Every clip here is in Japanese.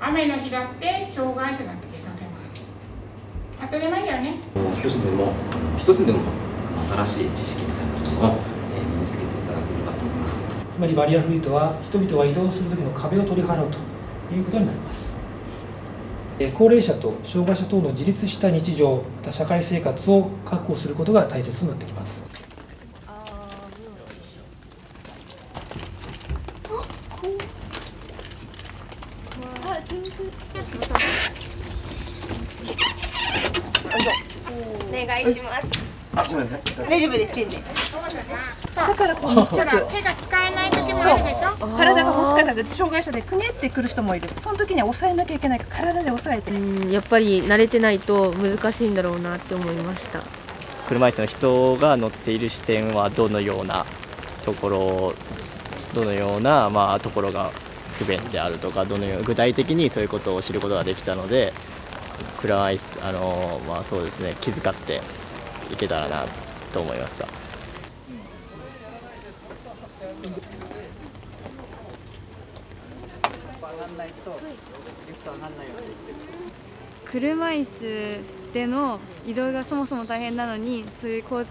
雨の日だって障害者だって出かけます。当たり前だよね。少しでも一つでも新しい知識みたいなものを身につけていただければと思います。つまりバリアフリーとは人々は移動する時の壁を取り払うということになります。高齢者と障害者等の自立した日常また社会生活を確保することが大切になってきます。お願いします。あ、ごめんなさい。大丈夫です。全然。だからこうほら手が使えない時もあるでしょ？体が欲しかったで障害者でくねってくる人もいるその時には抑えなきゃいけないから体で抑えてうんやっぱり慣れてないと難しいんだろうなって思いました車椅子の人が乗っている視点はどのようなところどのような、まあ、ところが不便であるとかどのよう具体的にそういうことを知ることができたので車椅子あの、まあ、そうですね気遣っていけたらなと思いました。車椅子での移動がそもそも大変なのにそういう公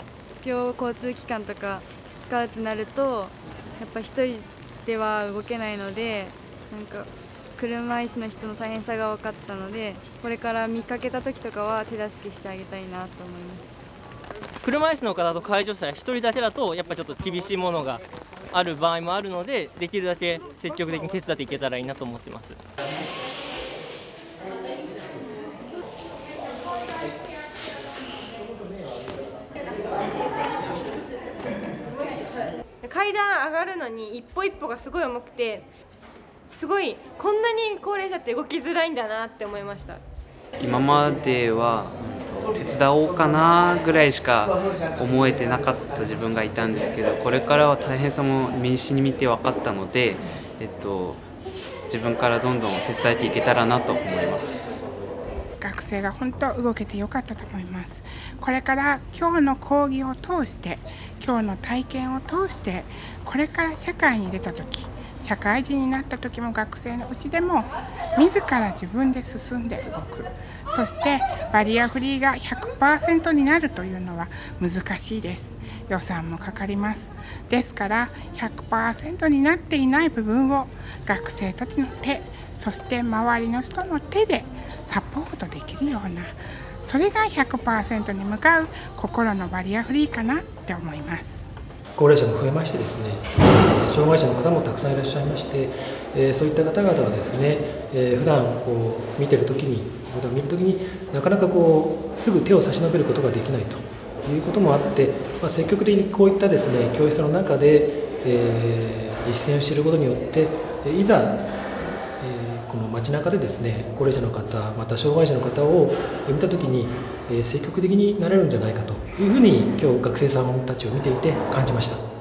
共交通機関とか使うとなるとやっぱ一人では動けないのでなんか車椅子の人の大変さが分かったのでこれから見かけた時とかは手助けしてあげたいなと思います車椅子の方と介助者1人だけだとやっぱちょっと厳しいものがある場合もあるのでできるだけ積極的に手伝っていけたらいいなと思ってます。階段上がるのに一歩一歩がすごい重くてすごいこんなに高齢者って動きづらいんだなって思いました。今までは手伝おうかなぐらいしか思えてなかった自分がいたんですけどこれからは大変さも身にしみて分かったので、えっと、自分からどんどん手伝えていけたらなと思います。学生が本当動けてよかったと思います。これから今日の講義を通して今日の体験を通してこれから社会に出た時社会人になった時も学生のうちでも自ら自分で進んで動く。そしてバリアフリーが100%になるというのは難しいです。予算もかかります。ですから100%になっていない部分を学生たちの手そして周りの人の手でサポートできるようなそれが100%に向かう心のバリアフリーかなって思います。高齢者も増えましてですね障害者の方もたくさんいらっしゃいまして、えそういった方々はですね、え、普段こう見てる時に普段見る時になかなかこうすぐ手を差し伸べることができないということもあって、まあ、積極的にこういったですね教室の中で、えー、実践をしていることによっていざ、えー、この街中でですね高齢者の方また障害者の方を見た時に、え、積極的になれるんじゃないかというふうに今日学生さんたちを見ていて感じました。